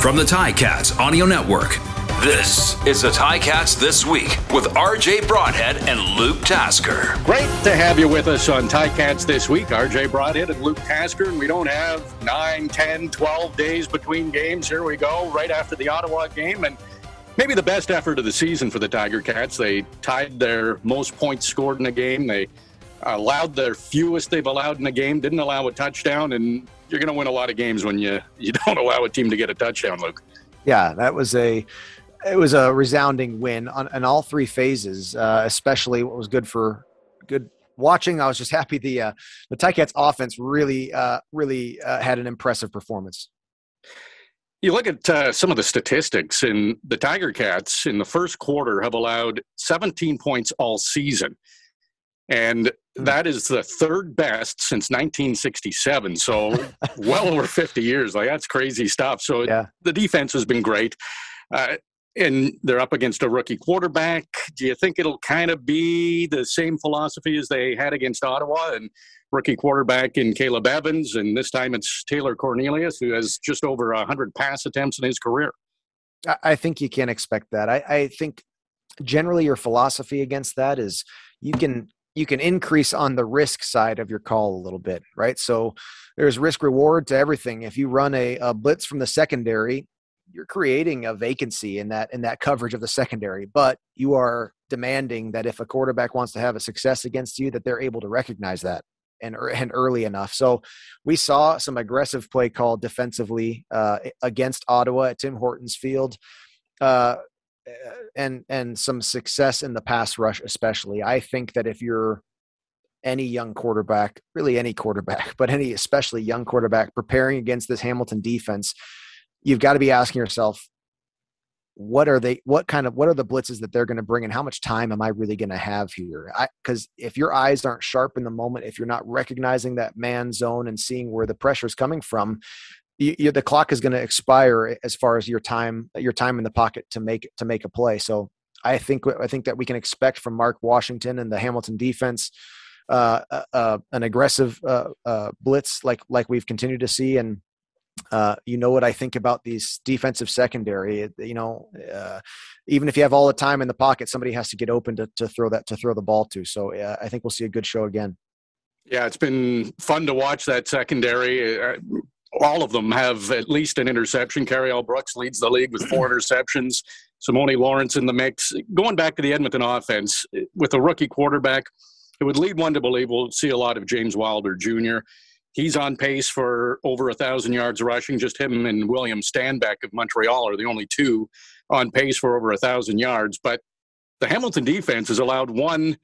From the Ticats Audio Network, this is the Ticats This Week with RJ Broadhead and Luke Tasker. Great to have you with us on Ticats This Week. RJ Broadhead and Luke Tasker, and we don't have 9, 10, 12 days between games. Here we go, right after the Ottawa game, and maybe the best effort of the season for the Tiger Cats. They tied their most points scored in a game. They allowed their fewest they've allowed in a game, didn't allow a touchdown, and you're going to win a lot of games when you you don't allow a team to get a touchdown, Luke. Yeah, that was a it was a resounding win on, on all three phases, uh, especially what was good for good watching. I was just happy the uh, the Ticats offense really uh, really uh, had an impressive performance. You look at uh, some of the statistics, and the Tiger Cats in the first quarter have allowed 17 points all season and hmm. that is the third best since 1967 so well over 50 years. Like that's crazy stuff. So yeah. the defense has been great. Uh, and they're up against a rookie quarterback. Do you think it'll kind of be the same philosophy as they had against ottawa and rookie quarterback in caleb evans and this time it's taylor cornelius who has just over 100 pass attempts in his career? I think you can't expect that. I, I think generally your philosophy against that is you can you can increase on the risk side of your call a little bit, right? So there's risk reward to everything. If you run a, a blitz from the secondary, you're creating a vacancy in that in that coverage of the secondary, but you are demanding that if a quarterback wants to have a success against you, that they're able to recognize that and and early enough. So we saw some aggressive play called defensively uh, against Ottawa at Tim Hortons Field. Uh, and and some success in the pass rush especially. I think that if you're any young quarterback really any quarterback but any especially young quarterback preparing against this hamilton defense you've got to be asking yourself what are they what kind of what are the blitzes that they're going to bring and how much time am i really going to have here? Because if your eyes aren't sharp in the moment if you're not recognizing that man zone and seeing where the pressure is coming from you, you, the clock is going to expire as far as your time your time in the pocket to make to make a play. So I think I think that we can expect from Mark Washington and the Hamilton defense uh, uh, uh an aggressive uh, uh, blitz like like we've continued to see and. Uh, you know what I think about these defensive secondary. You know, even if you have all the time in the pocket, somebody has to get open to, to throw that to throw the ball to. So I think we'll see a good show again. Yeah, it's been fun to watch that secondary all of them have at least an interception. Cariel Brooks leads the league with four interceptions. Simoni Lawrence in the mix. Going back to the Edmonton offense, with a rookie quarterback, it would lead one to believe we'll see a lot of James Wilder Jr. He's on pace for over a thousand yards rushing. Just him and William Stanback of Montreal are the only two on pace for over a thousand yards. But the Hamilton defense has allowed one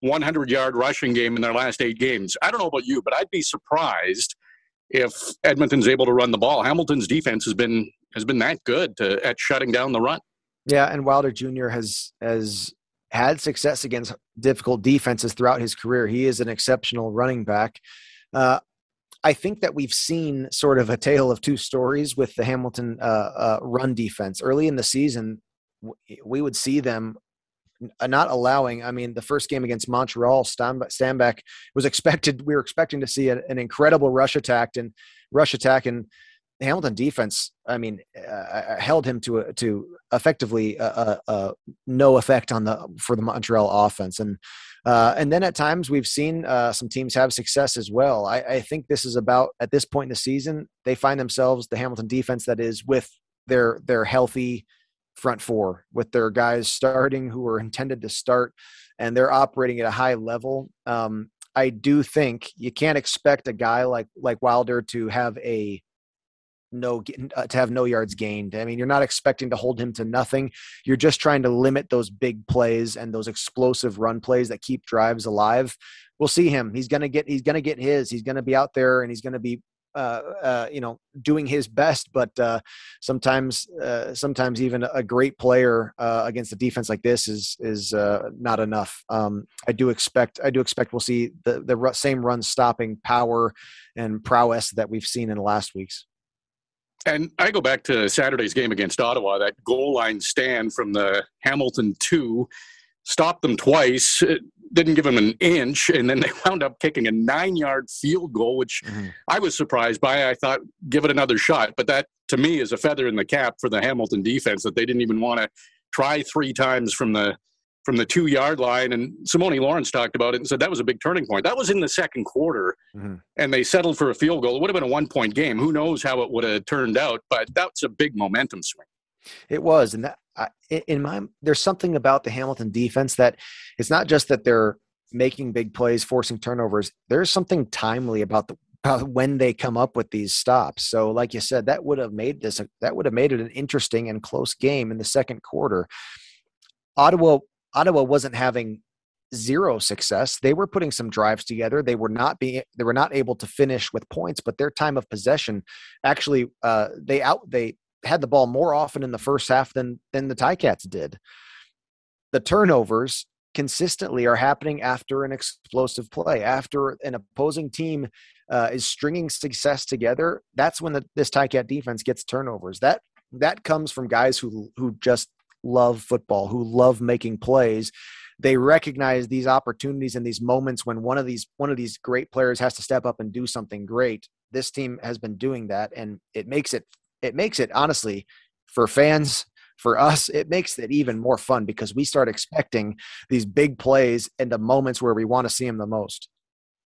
100 yard rushing game in their last eight games. I don't know about you, but I'd be surprised – if Edmonton's able to run the ball. Hamilton's defense has been has been that good to, at shutting down the run. Yeah, and Wilder Jr. has has had success against difficult defenses throughout his career. He is an exceptional running back. Uh, I think that we've seen sort of a tale of two stories with the Hamilton uh, uh, run defense. Early in the season, we would see them not allowing. I mean, the first game against Montreal, Stanback was expected. We were expecting to see an, an incredible rush attack and rush attack, and Hamilton defense. I mean, uh, uh held him to to effectively no effect on the for the Montreal offense, and uh, and then at times we've seen uh, some teams have success as well. I, I think this is about at this point in the season they find themselves the Hamilton defense that is with their their healthy front four with their guys starting who are intended to start and they're operating at a high level. Um, I do think you can't expect a guy like like Wilder to have a no uh, to have no yards gained. I mean, you're not expecting to hold him to nothing. You're just trying to limit those big plays and those explosive run plays that keep drives alive. We'll see him. He's gonna get. He's gonna get his. He's gonna be out there and he's gonna be uh, uh, you know doing his best but uh, sometimes uh, sometimes even a great player uh, against a defense like this is is uh, not enough. Um, i do expect i do expect we'll see the the same run stopping power and prowess that we've seen in the last weeks. And I go back to Saturday's game against Ottawa, that goal line stand from the Hamilton 2 stopped them twice, didn't give them an inch, and then they wound up kicking a nine yard field goal, which mm-hmm. I was surprised by. I thought, give it another shot. But that, to me, is a feather in the cap for the Hamilton defense that they didn't even want to try three times from the from the two yard line. And Simoni Lawrence talked about it and said that was a big turning point. That was in the second quarter, mm-hmm. and they settled for a field goal. It would have been a one point game. Who knows how it would have turned out, but that's a big momentum swing. It was, and that in my there's something about the Hamilton defense that it's not just that they're making big plays, forcing turnovers. There's something timely about the about when they come up with these stops. So, like you said, that would have made this that would have made it an interesting and close game in the second quarter. Ottawa Ottawa wasn't having zero success. They were putting some drives together. They were not being they were not able to finish with points, but their time of possession actually uh, they out they had the ball more often in the first half than than the Ticats did. The turnovers consistently are happening after an explosive play, after an opposing team uh, is stringing success together. That's when the, this Ticat defense gets turnovers. That that comes from guys who who just love football, who love making plays. They recognize these opportunities and these moments when one of these one of these great players has to step up and do something great. This team has been doing that, and it makes it it makes it honestly for fans for us it makes it even more fun because we start expecting these big plays and the moments where we want to see them the most.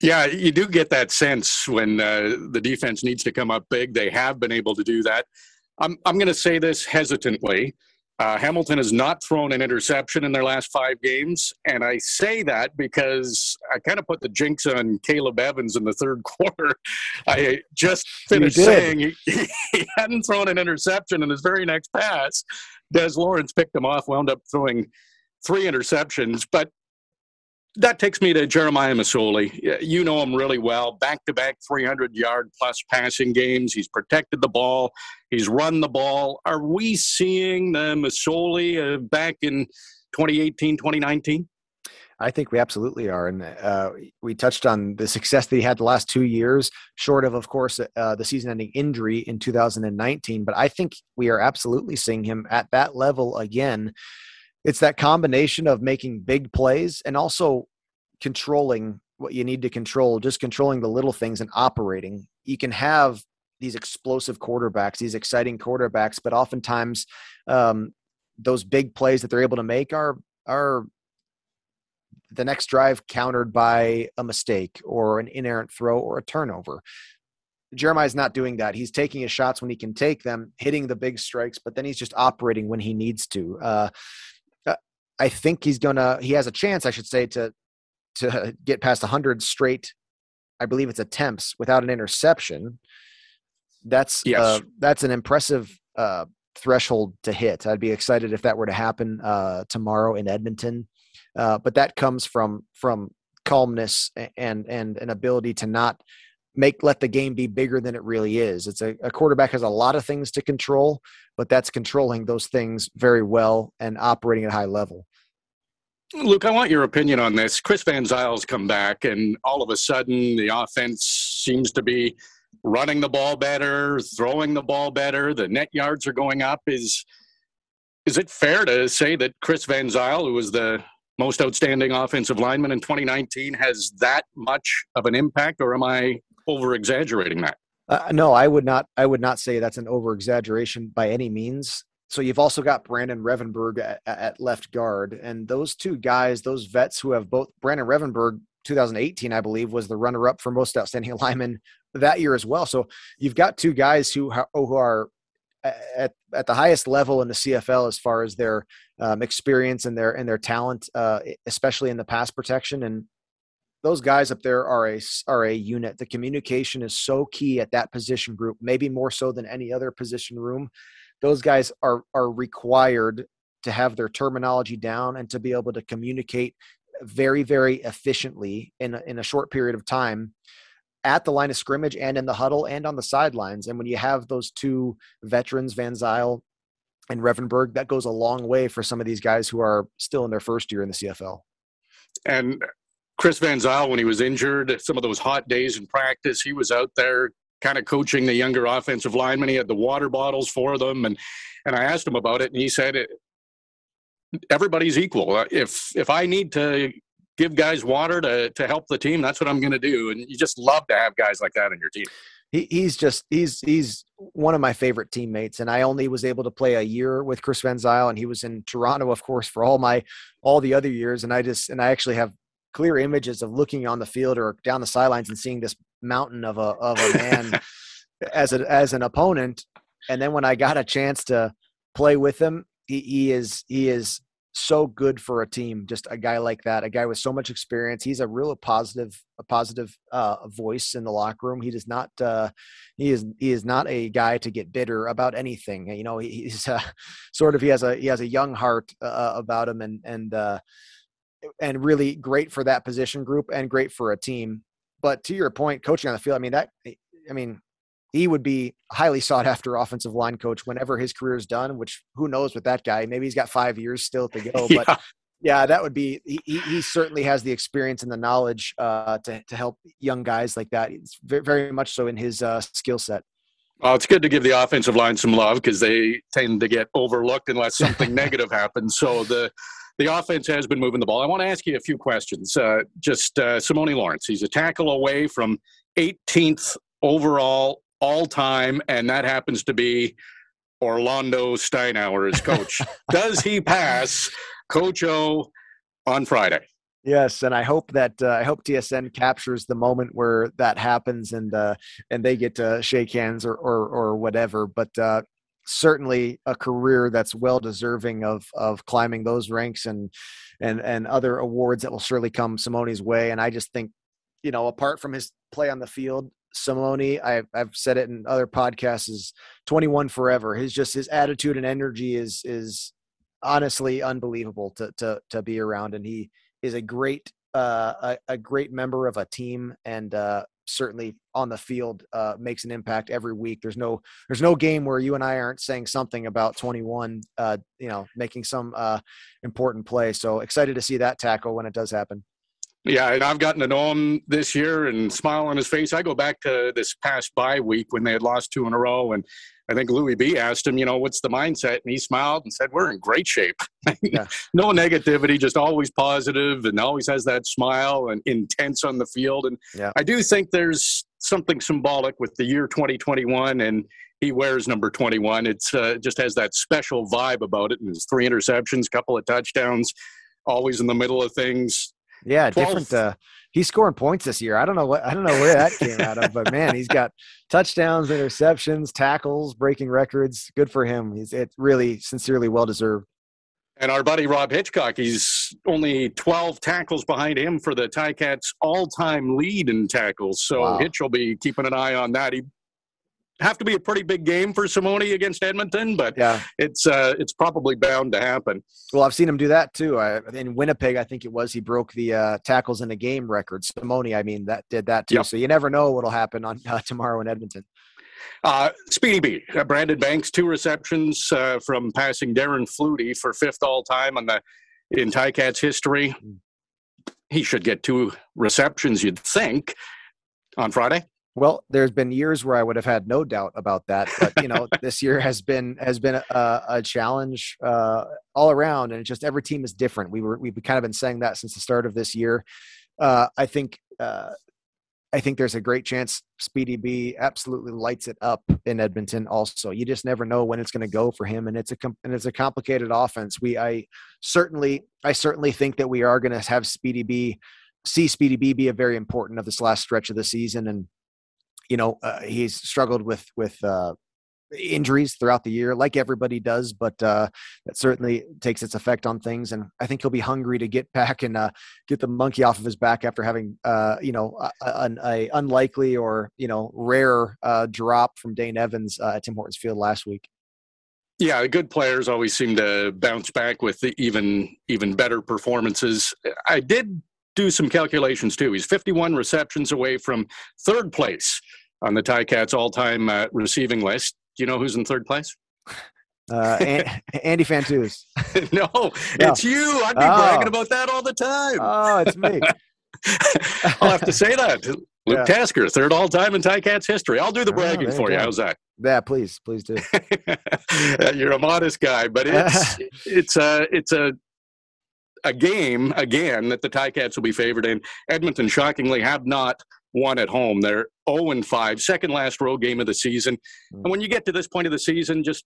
Yeah you do get that sense when uh, the defense needs to come up big. They have been able to do that. I'm, I'm going to say this hesitantly uh, Hamilton has not thrown an interception in their last five games. And I say that because I kind of put the jinx on Caleb Evans in the third quarter. I just finished saying he, he, hadn't thrown an interception in his very next pass. Des Lawrence picked him off, wound up throwing three interceptions. But that takes me to Jeremiah Masoli. You know him really well. Back to back 300 yard plus passing games. He's protected the ball, he's run the ball. Are we seeing the Masoli uh, back in 2018, 2019? I think we absolutely are. And uh, we touched on the success that he had the last two years, short of, of course, uh, the season ending injury in 2019. But I think we are absolutely seeing him at that level again it's that combination of making big plays and also controlling what you need to control, just controlling the little things and operating. You can have these explosive quarterbacks, these exciting quarterbacks, but oftentimes um, those big plays that they're able to make are are the next drive countered by a mistake or an inerrant throw or a turnover. Jeremiah's not doing that. He's taking his shots when he can take them, hitting the big strikes, but then he's just operating when he needs to. Uh, I think he's gonna he has a chance, I should say, to to get past 100 straight. I believe it's attempts without an interception. That's yes. uh, that's an impressive uh, threshold to hit. I'd be excited if that were to happen uh, tomorrow in Edmonton. Uh, but that comes from from calmness and and an ability to not make let the game be bigger than it really is. It's a, a, quarterback has a lot of things to control, but that's controlling those things very well and operating at a high level. Luke, I want your opinion on this. Chris Van Zeyl's come back, and all of a sudden, the offense seems to be running the ball better, throwing the ball better. The net yards are going up. Is is it fair to say that Chris Van Zyle, who was the most outstanding offensive lineman in 2019, has that much of an impact, or am I over exaggerating that? Uh, no, I would not. I would not say that's an over exaggeration by any means so you've also got Brandon Revenberg at, at, left guard, and those two guys, those vets who have both Brandon Revenberg, 2018, I believe, was the runner-up for most outstanding lineman that year as well. So you've got two guys who who are at at the highest level in the CFL as far as their um, experience and their and their talent, uh, especially in the pass protection. And those guys up there are a are a unit. The communication is so key at that position group, maybe more so than any other position room. Those guys are are required to have their terminology down and to be able to communicate very very efficiently in a, in a short period of time at the line of scrimmage and in the huddle and on the sidelines. And when you have those two veterans van Zeyl and Revenberg that goes a long way for some of these guys who are still in their first year in the CFL and Chris Van Zeyl, when he was injured, some of those hot days in practice, he was out there kind of coaching the younger offensive linemen. He had the water bottles for them, and and I asked him about it, and he said it, everybody's equal. Uh, if if I need to give guys water to to help the team, that's what I'm going to do. And you just love to have guys like that in your team. He, he's just he's he's one of my favorite teammates, and I only was able to play a year with Chris Van Zeyl, and he was in Toronto, of course, for all my all the other years. And I just and I actually have clear images of looking on the field or down the sidelines and seeing this mountain of a of a man as a as an opponent. And then when I got a chance to play with him, he, he is he is so good for a team. Just a guy like that, a guy with so much experience. He's a real positive, a positive uh, voice in the locker room. He does not, uh, he is, he is not a guy to get bitter about anything. You know, he's uh, sort of, he has a, he has a young heart uh, about him and, and, uh, and really great for that position group and great for a team. But to your point, coaching on the field, I mean, that, I mean, he would be highly sought after offensive line coach whenever his career is done. Which who knows with that guy? Maybe he's got five years still to go. But yeah, yeah that would be. He, he certainly has the experience and the knowledge uh, to to help young guys like that. It's very much so in his uh, skill set. Well, it's good to give the offensive line some love because they tend to get overlooked unless something negative happens. So the the offense has been moving the ball. I want to ask you a few questions. Uh, just uh, Simoni Lawrence, he's a tackle away from 18th overall all time, and that happens to be Orlando Steinauer as coach. Does he pass Coach O on Friday? Yes, and I hope that uh, I hope TSN captures the moment where that happens and uh, and they get to shake hands or or, or whatever. But uh, certainly a career that's well deserving of of climbing those ranks and and and other awards that will surely come Simoni's way. And I just think, you know, apart from his play on the field, Simoni, I've, I've said it in other podcasts, is 21 forever. His just his attitude and energy is is honestly unbelievable to to to be around, and he is a great uh, a, a great member of a team, and uh, certainly on the field uh, makes an impact every week. There's no there's no game where you and I aren't saying something about 21, uh, you know, making some uh, important play. So excited to see that tackle when it does happen. Yeah, and I've gotten to know him this year and smile on his face. I go back to this past bye week when they had lost two in a row, and I think Louis B asked him, you know, what's the mindset? And he smiled and said, We're in great shape. Yeah. no negativity, just always positive and always has that smile and intense on the field. And yeah. I do think there's something symbolic with the year 2021 and he wears number 21. It's uh, just has that special vibe about it. And his three interceptions, couple of touchdowns, always in the middle of things. Yeah, 12. different. Uh, he's scoring points this year. I don't know what I don't know where that came out of, but man, he's got touchdowns, interceptions, tackles, breaking records. Good for him. He's it really sincerely well deserved. And our buddy Rob Hitchcock, he's only 12 tackles behind him for the Ticats all-time lead in tackles. So wow. Hitch will be keeping an eye on that. He have to be a pretty big game for Simoni against Edmonton, but yeah. it's uh, it's probably bound to happen. Well, I've seen him do that too. I, in Winnipeg, I think it was he broke the uh, tackles in a game record. Simoni, I mean, that did that too. Yep. So you never know what'll happen on uh, tomorrow in Edmonton. Uh, Speedy B, uh, Brandon Banks, two receptions uh, from passing Darren Flutie for fifth all time on the in Ticats history. Hmm. He should get two receptions, you'd think, on Friday. Well, there's been years where I would have had no doubt about that, but you know, this year has been has been a, a challenge uh, all around, and just every team is different. We were we've kind of been saying that since the start of this year. Uh, I think uh, I think there's a great chance Speedy B absolutely lights it up in Edmonton. Also, you just never know when it's going to go for him, and it's a and it's a complicated offense. We I certainly I certainly think that we are going to have Speedy B see Speedy B be a very important of this last stretch of the season and you know, uh, he's struggled with with uh, injuries throughout the year, like everybody does, but uh, that certainly takes its effect on things. And I think he'll be hungry to get back and uh, get the monkey off of his back after having, uh, you know, a, a, unlikely or you know rare uh, drop from Dane Evans uh, at Tim Hortons Field last week. Yeah, good players always seem to bounce back with even even better performances. I did do some calculations too. He's 51 receptions away from third place on the Ticats all-time uh, receiving list. Do you know who's in third place? Uh, Andy Fantuz. no, no, it's you. I'd be oh. bragging about that all the time. Oh, it's me. I'll have to say that. Luke yeah. Tasker, third all time in Ticats history. I'll do the oh, bragging oh, for you. How's that? Yeah, please, please do. You're a modest guy, but it's it's a it's a a game again that the Ticats will be favored in. Edmonton shockingly have not won at home. They're 0 and 5, second last road game of the season. Mm. And when you get to this point of the season, just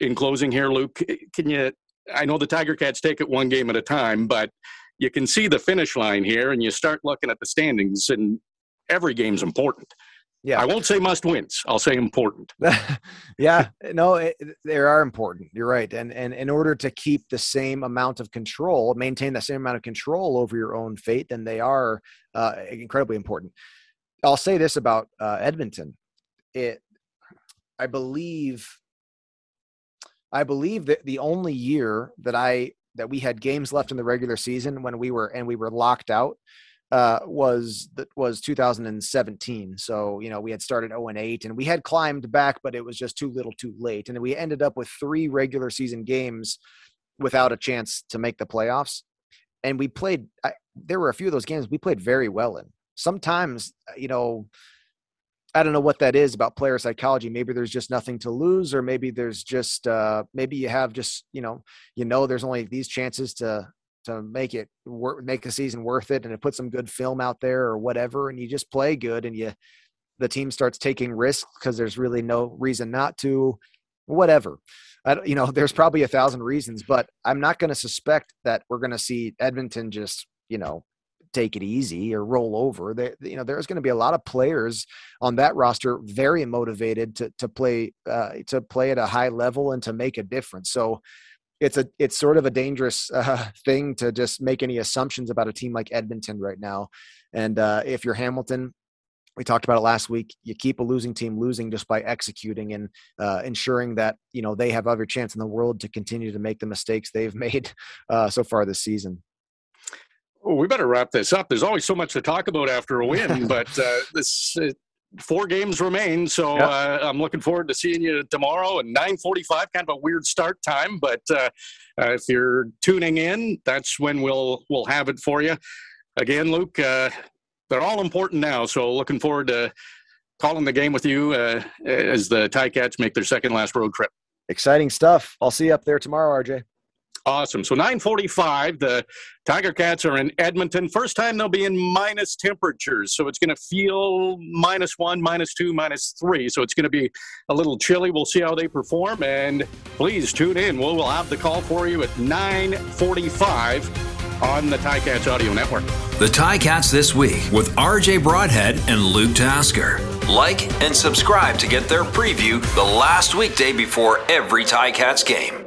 in closing here, Luke, can you? I know the Tiger Cats take it one game at a time, but you can see the finish line here, and you start looking at the standings, and every game's important. Yeah, I won't say must wins. I'll say important. yeah, no, it, they are important. You're right, and and in order to keep the same amount of control, maintain the same amount of control over your own fate, then they are uh, incredibly important. I'll say this about uh, Edmonton: it, I believe, I believe that the only year that I that we had games left in the regular season when we were and we were locked out uh, was that was 2017. So you know we had started 0 and 8, and we had climbed back, but it was just too little, too late, and we ended up with three regular season games without a chance to make the playoffs. And we played. I, there were a few of those games we played very well in. Sometimes you know. I don't know what that is about player psychology. Maybe there's just nothing to lose, or maybe there's just uh, maybe you have just you know you know there's only these chances to to make it work, make the season worth it, and to put some good film out there or whatever, and you just play good, and you the team starts taking risks because there's really no reason not to, whatever. I, you know, there's probably a thousand reasons, but I'm not going to suspect that we're going to see Edmonton just, you know, take it easy or roll over. They, you know, there's going to be a lot of players on that roster very motivated to to play uh, to play at a high level and to make a difference. So it's a it's sort of a dangerous uh, thing to just make any assumptions about a team like Edmonton right now. And uh, if you're Hamilton, we talked about it last week. You keep a losing team losing just by executing and uh, ensuring that you know they have every chance in the world to continue to make the mistakes they've made uh, so far this season. Well, we better wrap this up. There's always so much to talk about after a win, but uh, this four games remain, so yep. uh, I'm looking forward to seeing you tomorrow at 9:45. Kind of a weird start time, but uh, uh, if you're tuning in, that's when we'll we'll have it for you. Again, Luke, uh, they're all important now, so looking forward to calling the game with you uh, as the Ticats make their second last road trip. Exciting stuff. I'll see you up there tomorrow, RJ. Awesome. So 945, the Tiger Cats are in Edmonton. First time they'll be in minus temperatures. So it's going to feel minus one, minus two, minus three. So it's going to be a little chilly. We'll see how they perform. And please tune in. We'll, we'll have the call for you at 945 on the Tiger Ticats Audio Network. The Tiger Ticats This Week with RJ Broadhead and Luke Tasker. Like and subscribe to get their preview the last weekday before every Tiger Ticats game.